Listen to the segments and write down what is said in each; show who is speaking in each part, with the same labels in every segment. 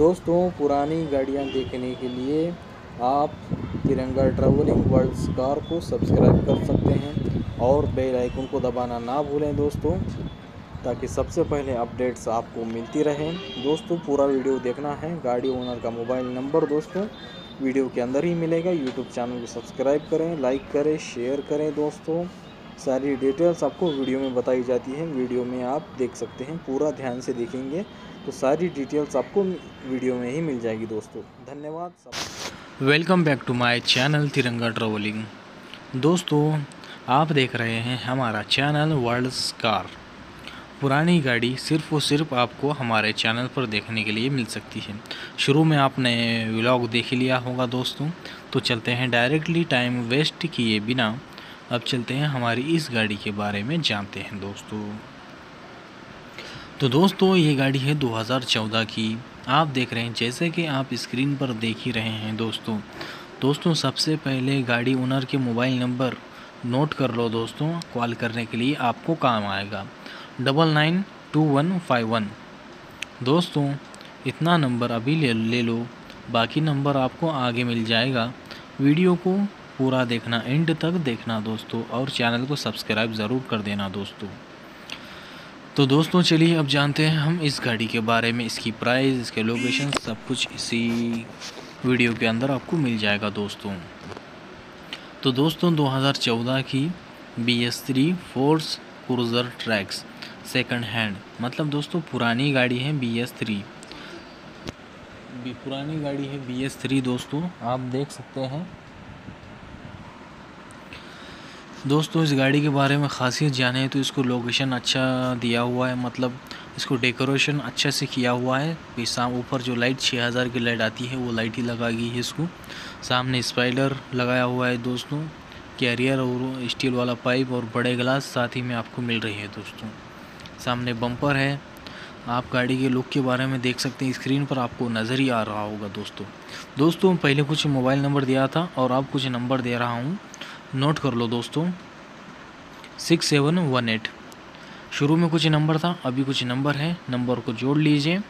Speaker 1: दोस्तों, पुरानी गाड़ियाँ देखने के लिए आप तिरंगा ट्रैवलिंग वर्ल्ड्स कार को सब्सक्राइब कर सकते हैं और बेल आइकन को दबाना ना भूलें दोस्तों, ताकि सबसे पहले अपडेट्स आपको मिलती रहें। दोस्तों, पूरा वीडियो देखना है। गाड़ी ओनर का मोबाइल नंबर दोस्तों, वीडियो के अंदर ही मिलेगा। यूट्यूब चैनल को सब्सक्राइब करें लाइक करें शेयर करें दोस्तों। सारी डिटेल्स आपको वीडियो में बताई जाती है। वीडियो में आप देख सकते हैं, पूरा ध्यान से देखेंगे। तो सारी डिटेल्स आपको वीडियो में ही मिल जाएगी दोस्तों। धन्यवाद
Speaker 2: welcome back to my channel Tiranga travelling. दोस्तों, आप देख रहे हैं हमारा चैनल वर्ल्ड कार पुरानी गाड़ी सिर्फ़ और सिर्फ़ आपको हमारे चैनल पर देखने के लिए मिल सकती है। शुरू में आपने व्लॉग देख लिया होगा दोस्तों। तो चलते हैं डायरेक्टली टाइम वेस्ट किए बिना। अब चलते हैं हमारी इस गाड़ी के बारे में जानते हैं दोस्तों। तो दोस्तों, ये गाड़ी है 2014 की। आप देख रहे हैं, जैसे कि आप स्क्रीन पर देख ही रहे हैं दोस्तों। दोस्तों, सबसे पहले गाड़ी ओनर के मोबाइल नंबर नोट कर लो दोस्तों, कॉल करने के लिए आपको काम आएगा। Double nine two one five one. दोस्तों, इतना नंबर अभी ले ले लो, बाकी नंबर आपको आगे मिल जाएगा। वीडियो को पूरा देखना, एंड तक देखना दोस्तों, और चैनल को सब्सक्राइब ज़रूर कर देना दोस्तों। तो दोस्तों, चलिए अब जानते हैं हम इस गाड़ी के बारे में, इसकी प्राइस इसके लोकेशन सब कुछ इसी वीडियो के अंदर आपको मिल जाएगा दोस्तों। तो दोस्तों 2014 की B S three Force Cruiser Trax second hand मतलब दोस्तों, पुरानी गाड़ी है बी एस थ्री पुरानी गाड़ी है बी एस थ्री दोस्तों, आप देख सकते हैं। दोस्तों, इस गाड़ी के बारे में ख़ासियत जाने तो इसको लोकेशन अच्छा दिया हुआ है। मतलब इसको डेकोरेशन अच्छे से किया हुआ है। शाम ऊपर जो लाइट 6000 की लाइट आती है, वो लाइट ही लगा गई है इसको। सामने स्पाइडर लगाया हुआ है दोस्तों। कैरियर और स्टील वाला पाइप और बड़े ग्लास साथ ही में आपको मिल रही है दोस्तों। सामने बम्पर है। आप गाड़ी के लुक के बारे में देख सकते हैं। स्क्रीन पर आपको नज़र ही आ रहा होगा दोस्तों। दोस्तों, पहले कुछ मोबाइल नंबर दिया था और अब कुछ नंबर दे रहा हूँ। नोट कर लो दोस्तों। Six, seven, one, eight. शुरू में कुछ नंबर था, अभी कुछ नंबर है। नंबर को जोड़ लीजिए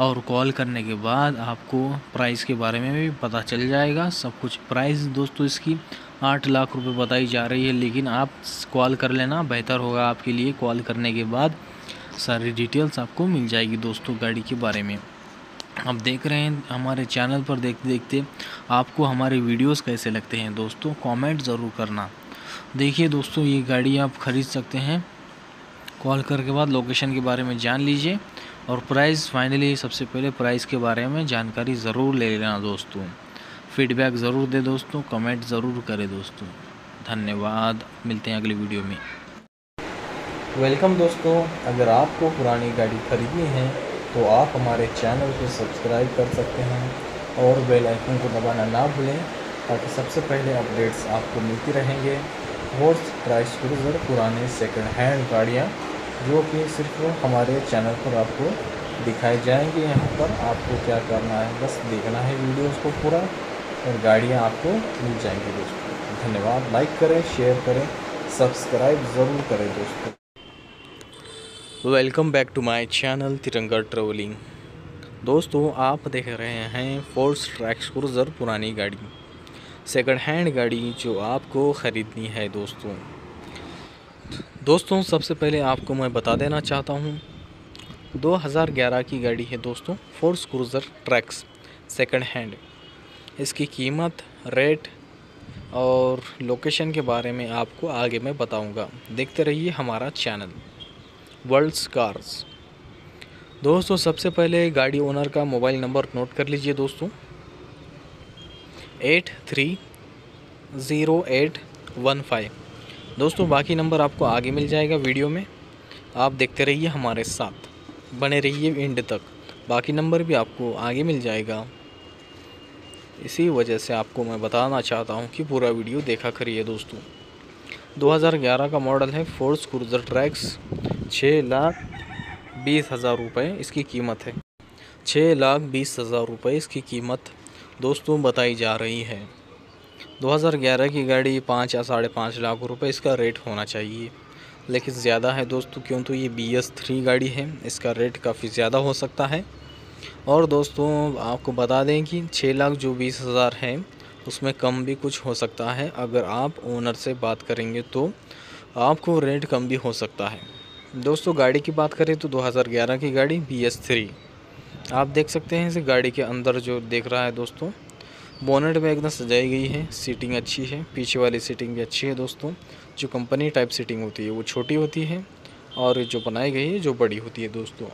Speaker 2: और कॉल करने के बाद आपको प्राइस के बारे में भी पता चल जाएगा। सब कुछ प्राइस दोस्तों इसकी आठ लाख रुपए बताई जा रही है, लेकिन आप कॉल कर लेना, बेहतर होगा आपके लिए। कॉल करने के बाद सारी डिटेल्स आपको मिल जाएगी दोस्तों गाड़ी के बारे में। अब देख रहे हैं, हमारे चैनल पर देखते देखते आपको हमारे वीडियोस कैसे लगते हैं। दोस्तों, कमेंट ज़रूर करना। देखिए दोस्तों, ये गाड़ी आप ख़रीद सकते हैं। कॉल करके बाद लोकेशन के बारे में जान लीजिए और प्राइस फाइनली सबसे पहले प्राइस के बारे में जानकारी ज़रूर ले लेना दोस्तों। फीडबैक ज़रूर दे दोस्तों, कमेंट ज़रूर करें दोस्तों। धन्यवाद, मिलते हैं अगली वीडियो में।
Speaker 1: वेलकम दोस्तों, अगर आपको पुरानी गाड़ी खरीदनी है तो आप हमारे चैनल को सब्सक्राइब कर सकते हैं और बेल आइकन को दबाना ना भूलें ताकि सबसे पहले अपडेट्स आपको मिलती रहेंगे। हॉर्स प्राइस क्रूज़र पुराने सेकंड हैंड गाड़ियाँ, जो कि सिर्फ़ हमारे चैनल पर आपको दिखाई जाएँगे। यहाँ पर आपको क्या करना है, बस देखना है वीडियोस को पूरा और गाड़ियाँ आपको मिल जाएँगी दोस्तों। धन्यवाद। लाइक करें, शेयर करें, सब्सक्राइब ज़रूर करें दोस्तों।
Speaker 2: Welcome back to my channel Tiranga travelling दोस्तों, आप देख रहे हैं फोर्स ट्रैक्स क्रूज़र पुरानी गाड़ी। सेकंड हैंड गाड़ी जो आपको ख़रीदनी है दोस्तों। दोस्तों, सबसे पहले आपको मैं बता देना चाहता हूँ। 2011 की गाड़ी है दोस्तों Force Cruiser Trax second hand इसकी कीमत रेट और लोकेशन के बारे में आपको आगे मैं बताऊँगा। देखते रहिए हमारा चैनल वर्ल्ड्स कार्स दोस्तों, सबसे पहले गाड़ी ओनर का मोबाइल नंबर नोट कर लीजिए दोस्तों। Eight three zero eight one five दोस्तों, बाकी नंबर आपको आगे मिल जाएगा वीडियो में। आप देखते रहिए हमारे साथ। बने रहिए एंड तक। बाकी नंबर भी आपको आगे मिल जाएगा। इसी वजह से आपको मैं बताना चाहता हूँ कि पूरा वीडियो देखा करिए दोस्तों। 2011 का मॉडल है फोर्स क्रूज़र ट्रैक्स छः लाख बीस हज़ार रुपये इसकी कीमत है। छः लाख बीस हज़ार रुपये इसकी कीमत दोस्तों बताई जा रही है। 2011 की गाड़ी पाँच या साढ़े पाँच लाख रुपए इसका रेट होना चाहिए। लेकिन ज़्यादा है दोस्तों क्यों? तो ये बी एस थ्री गाड़ी है, इसका रेट काफ़ी ज़्यादा हो सकता है।
Speaker 1: और दोस्तों आपको बता दें कि छः लाख जो बीस हज़ार है, उसमें कम भी कुछ हो सकता है। अगर आप ओनर से बात करेंगे तो आपको रेट कम भी हो सकता है। दोस्तों, गाड़ी की बात करें तो 2011 की गाड़ी बी एस थ्री आप देख सकते हैं इसे गाड़ी के अंदर जो देख रहा है दोस्तों, बोनेट में एकदम सजाई गई है, सीटिंग अच्छी है, पीछे वाली सीटिंग भी अच्छी है दोस्तों, जो कंपनी टाइप सीटिंग होती है, वो छोटी होती है और जो बनाई गई है, जो बड़ी होती है दोस्तों।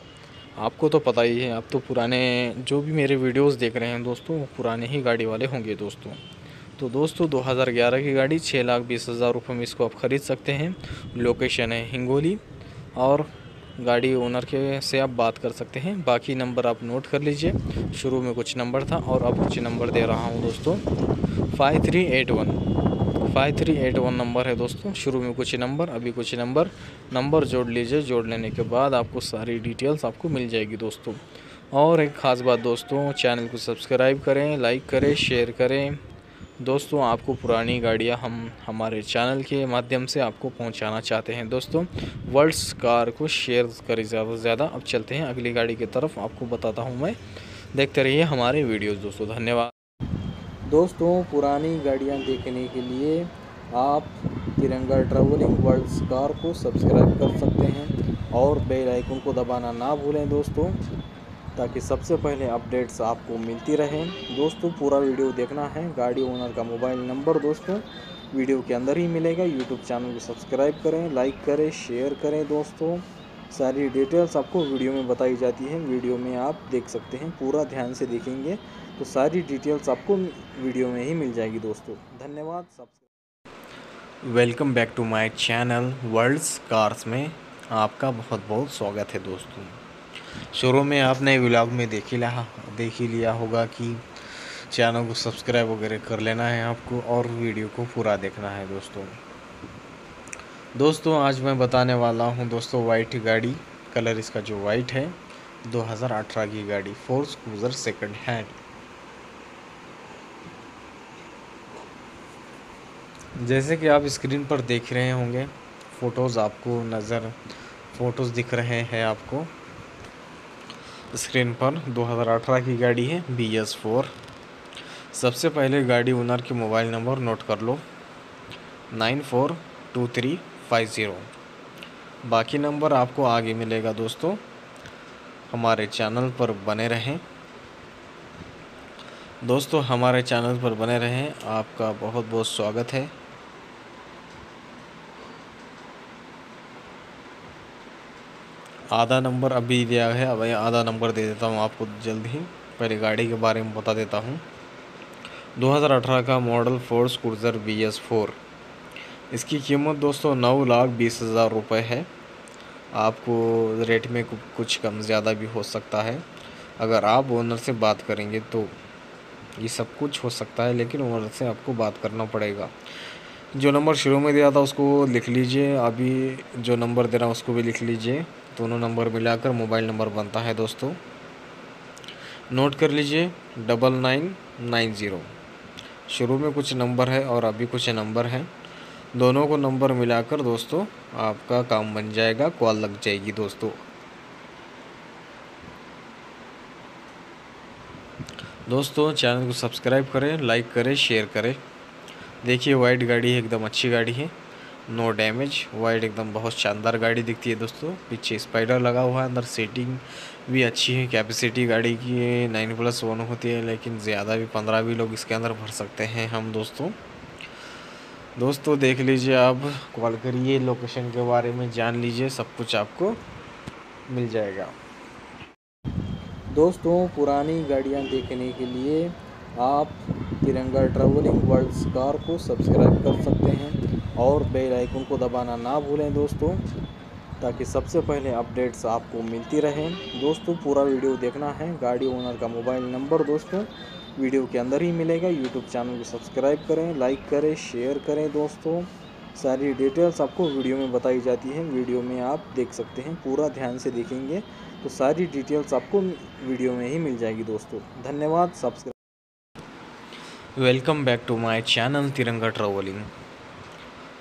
Speaker 1: आपको तो पता ही है, आप तो पुराने, जो भी मेरे वीडियोस देख रहे हैं दोस्तों, वो पुराने ही गाड़ी वाले होंगे दोस्तों। तो दोस्तों 2011 की गाड़ी छः लाख बीस हज़ार रुपये में इसको आप ख़रीद सकते हैं। लोकेशन है हिंगोली और गाड़ी ओनर के से आप बात कर सकते हैं। बाकी नंबर आप नोट कर लीजिए। शुरू में कुछ नंबर था और अब कुछ नंबर दे रहा हूँ दोस्तों। Five three eight one five three eight one number है दोस्तों। शुरू में कुछ नंबर अभी कुछ नंबर नंबर जोड़ लीजिए। जोड़ लेने के बाद आपको सारी डिटेल्स आपको मिल जाएगी दोस्तों। और एक ख़ास बात दोस्तों चैनल को सब्सक्राइब करें लाइक करें शेयर करें। दोस्तों, आपको पुरानी गाड़ियाँ हम हमारे चैनल के माध्यम से आपको पहुंचाना चाहते हैं। दोस्तों, वर्ल्ड्स कार को शेयर करें ज़्यादा से ज़्यादा। अब चलते हैं अगली गाड़ी की तरफ़। आपको बताता हूँ मैं। देखते रहिए हमारे वीडियोस, दोस्तों। धन्यवाद। दोस्तों, पुरानी गाड़ियाँ देखने के लिए आप तिरंगा ट्रेवलिंग वर्ल्ड्स कार को सब्सक्राइब कर सकते हैं और बेल आइकन को दबाना ना भूलें, दोस्तों। ताकि सबसे पहले अपडेट्स आपको मिलती रहें। दोस्तों, पूरा वीडियो देखना है। गाड़ी ओनर का मोबाइल नंबर दोस्तों, वीडियो के अंदर ही मिलेगा। यूट्यूब चैनल को सब्सक्राइब करें, लाइक करें, शेयर करें दोस्तों। सारी डिटेल्स आपको वीडियो में बताई जाती है। वीडियो में आप देख सकते हैं, पूरा ध्यान से देखेंगे। तो सारी डिटेल्स आपको वीडियो में ही मिल जाएगी दोस्तों। धन्यवाद subscribe welcome back to my channel worlds cars में। आपका बहुत बहुत स्वागत है दोस्तों। शुरू में आपने व्लॉग में देख ही लिया देख ही लिया होगा कि चैनल को सब्सक्राइब वगैरह कर लेना है आपको और वीडियो को पूरा देखना है दोस्तों। दोस्तों, आज मैं बताने वाला हूँ दोस्तों वाइट गाड़ी कलर इसका जो वाइट है 2018 की गाड़ी फोर्स क्रूज़र सेकंड हैंड जैसे कि आप स्क्रीन पर देख रहे होंगे फ़ोटोज़ आपको नज़र फ़ोटोज़ दिख रहे हैं आपको। स्क्रीन पर 2018 की गाड़ी है बी एस फोर सबसे पहले गाड़ी ओनर के मोबाइल नंबर नोट कर लो। Nine four two three five zero. बाकी नंबर आपको आगे मिलेगा दोस्तों। हमारे चैनल पर बने रहें। दोस्तों, हमारे चैनल पर बने रहें। आपका बहुत बहुत स्वागत है। आधा नंबर अभी दिया है, अब आधा नंबर दे देता हूँ आपको जल्द ही। पहले गाड़ी के बारे में बता देता हूँ। 2018 का model Force Cruiser B S four. इसकी कीमत दोस्तों नौ लाख बीस हज़ार रुपये है। आपको रेट में कुछ कम ज़्यादा भी हो सकता है। अगर आप ओनर से बात करेंगे तो ये सब कुछ हो सकता है, लेकिन ओनर से आपको बात करना पड़ेगा। जो नंबर शुरू में दिया था उसको लिख लीजिए। अभी जो नंबर दे रहा हूँ उसको भी लिख लीजिए। दोनों नंबर मिलाकर मोबाइल नंबर बनता है दोस्तों। नोट कर लीजिए, डबल नाइन नाइन ज़ीरो। शुरू में कुछ नंबर है और अभी कुछ नंबर हैं। दोनों को नंबर मिलाकर दोस्तों, आपका काम बन जाएगा, कॉल लग जाएगी दोस्तों। दोस्तों, चैनल को सब्सक्राइब करें, लाइक करें, शेयर करें। देखिए वाइट गाड़ी है, एकदम अच्छी गाड़ी है। नो डैमेज वाइड एकदम बहुत शानदार गाड़ी दिखती है दोस्तों। पीछे स्पाइडर लगा हुआ है, अंदर सीटिंग भी अच्छी है कैपेसिटी गाड़ी की नाइन प्लस वन होती है, लेकिन ज़्यादा भी पंद्रह भी लोग इसके अंदर भर सकते हैं हम दोस्तों। दोस्तों देख लीजिए आप, कॉल करिए लोकेशन के बारे में जान लीजिए, सब कुछ आपको मिल जाएगा। दोस्तों पुरानी गाड़ियाँ देखने के लिए आप तिरंगा ट्रेवलिंग वर्ल्ड कार को सब्सक्राइब कर सकते हैं। और बेल आइकन को दबाना ना भूलें दोस्तों, ताकि सबसे पहले अपडेट्स आपको मिलती रहें। दोस्तों, पूरा वीडियो देखना है। गाड़ी ओनर का मोबाइल नंबर दोस्तों, वीडियो के अंदर ही मिलेगा। यूट्यूब चैनल को सब्सक्राइब करें, लाइक करें, शेयर करें दोस्तों। सारी डिटेल्स आपको वीडियो में बताई जाती है। वीडियो में आप देख सकते हैं, पूरा ध्यान से देखेंगे। तो सारी डिटेल्स आपको वीडियो में ही मिल जाएगी दोस्तों। धन्यवाद subscribe welcome back to my channel Tiranga travelling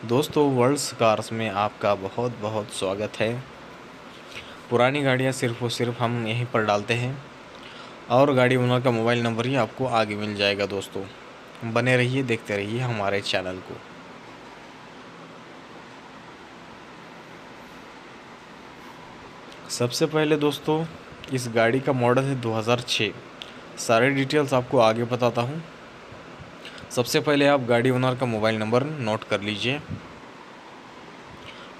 Speaker 1: दोस्तों, वर्ल्ड्स कार्स में आपका बहुत बहुत स्वागत है। पुरानी गाड़ियाँ सिर्फ़ और सिर्फ़ हम यहीं पर डालते हैं और गाड़ी ओनर का मोबाइल नंबर ही आपको आगे मिल जाएगा दोस्तों। बने रहिए, देखते रहिए हमारे चैनल को। सबसे पहले दोस्तों, इस गाड़ी का मॉडल है 2006 सारे डिटेल्स आपको आगे बताता हूँ। सबसे पहले आप गाड़ी ओनर का मोबाइल नंबर नोट कर लीजिए।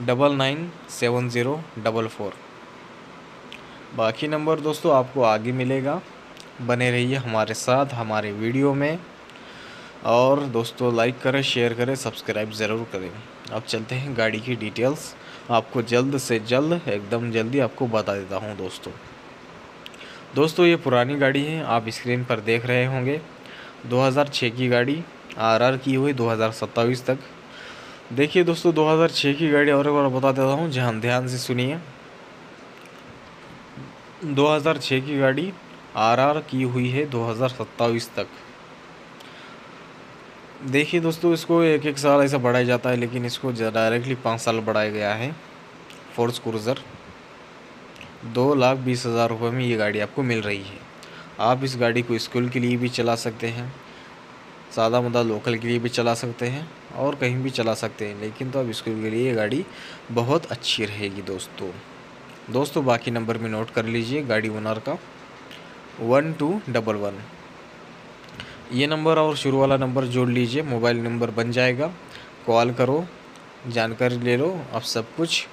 Speaker 1: Double nine seven zero double four. बाकी नंबर दोस्तों आपको आगे मिलेगा। बने रहिए हमारे साथ, हमारे वीडियो में। और दोस्तों लाइक करें शेयर करें सब्सक्राइब ज़रूर करें। अब चलते हैं गाड़ी की डिटेल्स आपको जल्द से जल्द, एकदम जल्दी आपको बता देता हूँ दोस्तों। दोस्तों ये पुरानी गाड़ी है, आप स्क्रीन पर देख रहे होंगे। 2006 की गाड़ी आरआर की हुई 2027 तक। देखिए दोस्तों 2006 की गाड़ी और एक बार बता देता हूँ जहाँ ध्यान से सुनिए। 2006 की गाड़ी आरआर की हुई है 2027 तक। देखिए दोस्तों, इसको एक एक साल ऐसा बढ़ाया जाता है, लेकिन इसको डायरेक्टली पाँच साल बढ़ाया गया है। फोर्स क्रूज़र दो लाख बीस हज़ार रुपये में ये गाड़ी आपको मिल रही है। आप इस गाड़ी को स्कूल के लिए भी चला सकते हैं सादा मुदा लोकल के लिए भी चला सकते हैं और कहीं भी चला सकते हैं। लेकिन तो अब स्कूल के लिए ये गाड़ी बहुत अच्छी रहेगी दोस्तों। दोस्तों, बाकी नंबर में नोट कर लीजिए गाड़ी ओनर का। One two double one. ये नंबर और शुरू वाला नंबर जोड़ लीजिए, मोबाइल नंबर बन जाएगा। कॉल करो, जानकारी ले लो, अब सब कुछ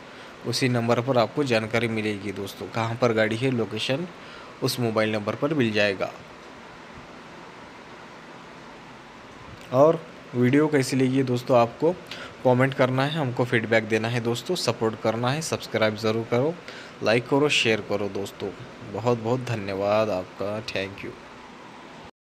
Speaker 1: उसी नंबर पर आपको जानकारी मिलेगी दोस्तों। कहाँ पर गाड़ी है, लोकेशन उस मोबाइल नंबर पर मिल जाएगा। और वीडियो कैसी लगी है दोस्तों आपको कमेंट करना है, हमको फीडबैक देना है दोस्तों सपोर्ट करना है सब्सक्राइब ज़रूर करो लाइक करो शेयर करो दोस्तों। बहुत बहुत धन्यवाद आपका। Thank you